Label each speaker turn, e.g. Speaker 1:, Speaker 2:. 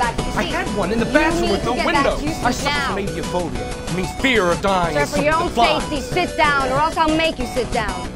Speaker 1: I had one in the bathroom with no window. I suffer from
Speaker 2: down.
Speaker 1: aviophobia. It means fear of dying.
Speaker 2: Sir, for your own safety, sit down, or else I'll make you sit down.